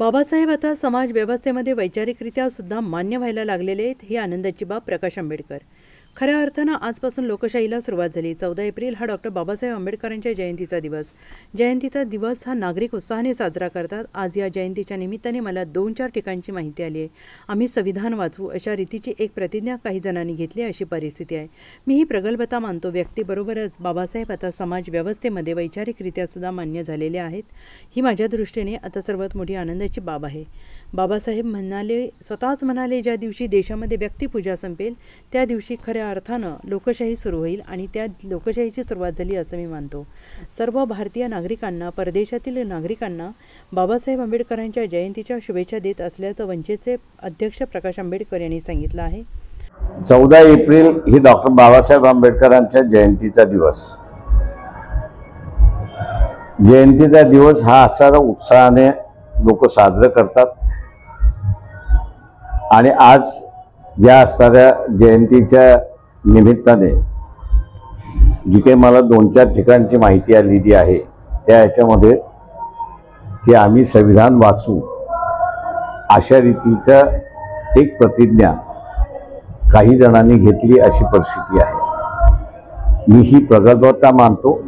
बाबासाहेब आता समाज व्यवस्थेमध्ये वैचारिकरित्या सुद्धा मान्य व्हायला लागलेले आहेत ही आनंदाची बाब प्रकाश आंबेडकर. खऱ्या अर्थानं आजपासून लोकशाहीला सुरुवात झाली. चौदा एप्रिल हा डॉक्टर बाबासाहेब आंबेडकरांच्या जयंतीचा दिवस. जयंतीचा दिवस हा नागरिक उत्साहाने साजरा करतात. आज या जयंतीच्या निमित्ताने मला दोन चार ठिकाणची माहिती आली आहे. आम्ही संविधान वाचू अशा रीतीची एक प्रतिज्ञा काही जणांनी घेतली अशी परिस्थिती आहे. मी ही प्रगल्भता मानतो. व्यक्तीबरोबरच बाबासाहेब आता समाज व्यवस्थेमध्ये वैचारिकरित्या सुद्धा मान्य झालेले आहेत. ही माझ्या दृष्टीने आता सर्वात मोठी आनंदाची बाब आहे. बाबासाहेब म्हणाले स्वतःच म्हणाले ज्या दिवशी देशामध्ये व्यक्तिपूजा संपेल त्या दिवशी खऱ्या अर्थानं लोकशाही सुरू होईल आणि त्या लोकशाहीची सुरुवात झाली असं मी मानतो. सर्व भारतीय नागरिकांना परदेशातील नागरिकांना बाबासाहेब आंबेडकरांच्या जयंतीच्या शुभेच्छा देत असल्याचं वंचितचे अध्यक्ष प्रकाश आंबेडकर यांनी सांगितलं आहे. चौदा एप्रिल ही डॉक्टर बाबासाहेब आंबेडकरांच्या जयंतीचा दिवस. जयंतीचा दिवस हा असा उत्साहाने लोक साजरं करतात. आणि आज या असणाऱ्या जयंतीच्या निमित्ताने. जी काही मला दोन चार ठिकाणची माहिती आलेली आहे त्या याच्यामध्ये की आम्ही संविधान वाचू अशा रीतीचा एक प्रतिज्ञा काही जणांनी घेतली अशी परिस्थिती आहे. मी ही प्रगल्भता मानतो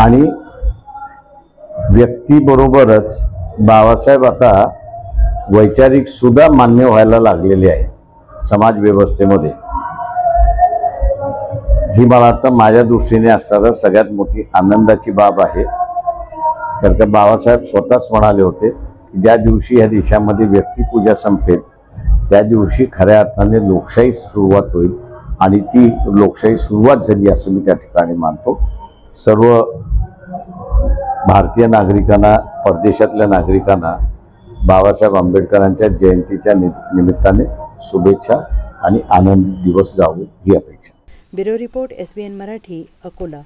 आणि व्यक्तीबरोबरच बाबासाहेब आता वैचारिकसुद्धा मान्य व्हायला लागलेले आहेत समाज व्यवस्थेमध्ये. ही मला आता माझ्या दृष्टीने असणारा सगळ्यात मोठी आनंदाची बाब आहे. कारण का बाबासाहेब स्वतःच म्हणाले होते की ज्या दिवशी या देशामध्ये व्यक्तिपूजा संपेल त्या दिवशी खऱ्या अर्थाने लोकशाही सुरुवात होईल आणि ती लोकशाही सुरुवात झाली असं मी त्या ठिकाणी मानतो. सर्व भारतीय नागरिकांना परदेशातल्या नागरिकांना बाबासाहेब आंबेडकरांच्या जयंतीच्या नि निमित्ताने शुभेच्छा आणि आनंदित दिवस जावो ही अपेक्षा. Bureau report S B N Marathi Akola.